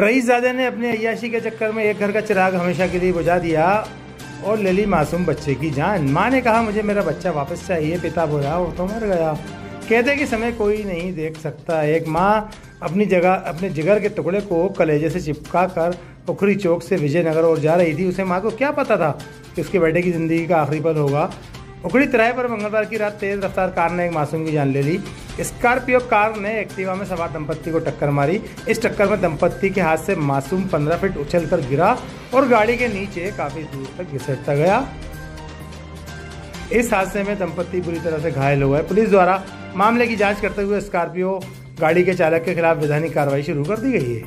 रईसजादे ने अपने अयाशी के चक्कर में एक घर का चिराग हमेशा के लिए बुझा दिया और ले ली मासूम बच्चे की जान। माँ ने कहा, मुझे मेरा बच्चा वापस चाहिए। पिता बोला वो तो मर गया। कहते कि समय कोई नहीं देख सकता। एक माँ अपनी जगह, अपने जिगर के टुकड़े को कलेजे से चिपका कर पोखरी चौक से विजयनगर और जा रही थी। उसे माँ को क्या पता था कि उसके बेटे की ज़िंदगी का आखिरी पल होगा। उखड़ी तिराए पर मंगलवार की रात तेज रफ्तार कार ने एक मासूम की जान ले ली। स्कॉर्पियो कार ने एक्टिवा में सवार दंपत्ति को टक्कर मारी। इस टक्कर में दंपत्ति के हाथ से मासूम 15 फीट उछल कर गिरा और गाड़ी के नीचे काफ़ी दूर तक घिसटता गया। इस हादसे में दंपत्ति बुरी तरह से घायल हो गए। पुलिस द्वारा मामले की जाँच करते हुए स्कॉर्पियो गाड़ी के चालक के खिलाफ विधानिक कार्रवाई शुरू कर दी गई है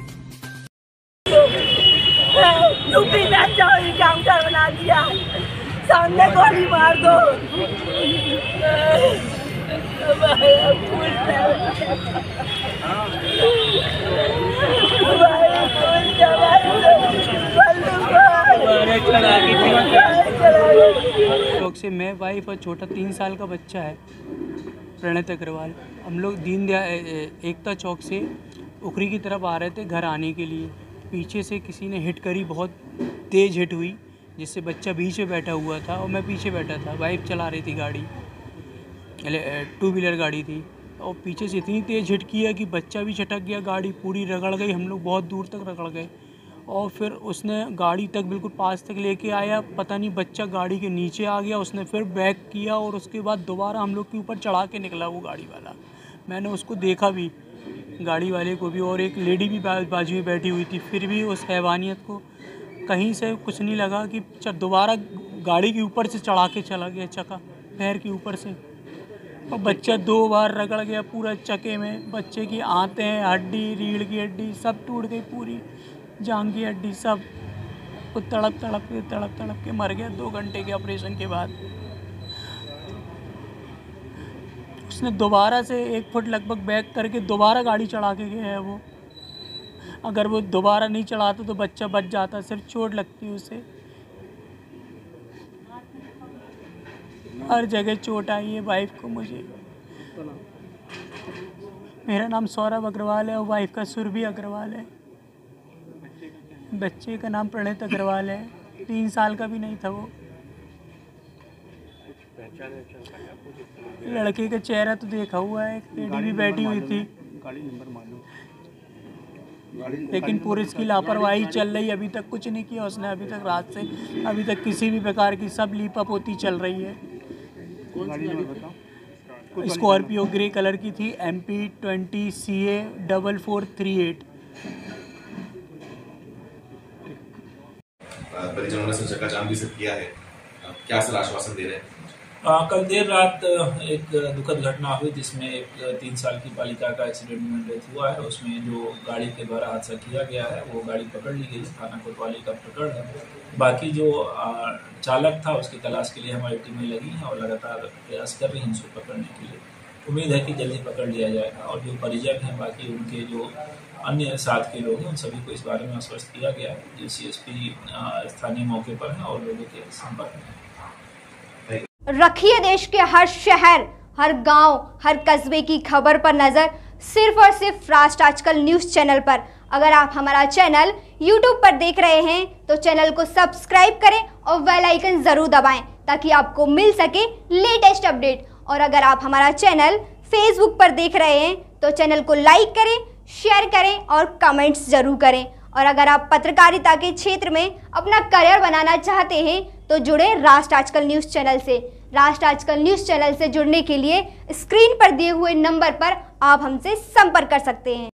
यूपी में काउंटर बना दिया सामने गोली मार दो। से मैं वाइफ और छोटा तीन साल का बच्चा है प्रणत अग्रवाल। हम लोग दीन दयाल एकता चौक से उखरी की तरफ़ आ रहे थे घर आने के लिए। पीछे से किसी ने हिट करी, बहुत तेज़ हिट हुई। जिससे बच्चा बीच में बैठा हुआ था और मैं पीछे बैठा था। वाइफ चला रही थी गाड़ी टू व्हीलर गाड़ी थी। और पीछे से इतनी तेज़ झटकी है कि बच्चा भी छटक गया, गाड़ी पूरी रगड़ गई, हम लोग बहुत दूर तक रगड़ गए। और फिर उसने गाड़ी तक बिल्कुल पास तक लेके आया, पता नहीं बच्चा गाड़ी के नीचे आ गया, उसने फिर बैक किया और उसके बाद दोबारा हम लोग के ऊपर चढ़ा के निकला वो गाड़ी वाला। मैंने उसको देखा भी, गाड़ी वाले को भी और एक लेडी भी बाजू में बैठी हुई थी, फिर भी उस हैवानियत को कहीं से कुछ नहीं लगा कि दोबारा गाड़ी के ऊपर से चढ़ा के चला गया चका पैर के ऊपर से। और बच्चा दो बार रगड़ गया पूरा चके में। बच्चे की आते हैं, हड्डी, रीढ़ की हड्डी, सब टूट गई पूरी। जान की हड्डी सब। वो तड़प तड़प के, तड़प तड़प के मर गया दो घंटे के ऑपरेशन के बाद। उसने दोबारा से एक फुट लगभग बैक करके दोबारा गाड़ी चढ़ा के गया है वो। अगर वो दोबारा नहीं चढ़ाता तो बच्चा बच जाता, सिर्फ़ चोट लगती उसे। हर जगह चोट आई है वाइफ को मुझे। मेरा नाम सौरभ अग्रवाल है और वाइफ का सुरभि अग्रवाल है। बच्चे का नाम प्रणित अग्रवाल है। तीन साल का भी नहीं था वो। लड़के का चेहरा तो देखा हुआ है, एक लेडी भी बैठी हुई थी। लेकिन पुलिस की लापरवाही चल रही अभी तक कुछ नहीं किया उसने। अभी तक रात से, अभी तक किसी भी प्रकार की सब लीपापोती चल रही है। स्कॉर्पियो ग्रे कलर की थी M P twenty C A double four three eight. परिजनों ने का जाम भी सब किया है। क्या सर आश्वासन दे रहे हैं? आ, कल देर रात एक दुखद घटना हुई जिसमें एक तीन साल की बालिका का एक्सीडेंट में डेथ हुआ है। उसमें जो गाड़ी के द्वारा हादसा किया गया है वो गाड़ी पकड़ ली गई। थाना कोतवाली का प्रकरण है। बाकी जो आ, चालक था उसकी तलाश के लिए हमारी टीमें लगी हैं और लगातार प्रयास कर रही हैं उसको पकड़ने के लिए। उम्मीद है कि जल्दी पकड़ लिया जाएगा और जो परिजन हैं बाकी उनके जो अन्य साथ के लोग हैं उन सभी को इस बारे में आश्वस्त किया गया है। जो सी स्थानीय मौके पर हैं और लोगों के संपर्क में रखिए देश के हर शहर हर गाँव, हर कस्बे की खबर पर नज़र सिर्फ़ और सिर्फ़ राष्ट्र आजकल न्यूज़ चैनल पर। अगर आप हमारा चैनल यूट्यूब पर देख रहे हैं तो चैनल को सब्सक्राइब करें और बेल आइकन ज़रूर दबाएँ ताकि आपको मिल सके लेटेस्ट अपडेट और अगर आप हमारा चैनल फेसबुक पर देख रहे हैं तो चैनल को लाइक करें शेयर करें और कमेंट्स ज़रूर करें। और अगर आप पत्रकारिता के क्षेत्र में अपना करियर बनाना चाहते हैं तो जुड़े राष्ट्र आजकल न्यूज़ चैनल से। राष्ट्र आजकल न्यूज़ चैनल से जुड़ने के लिए स्क्रीन पर दिए हुए नंबर पर आप हमसे संपर्क कर सकते हैं।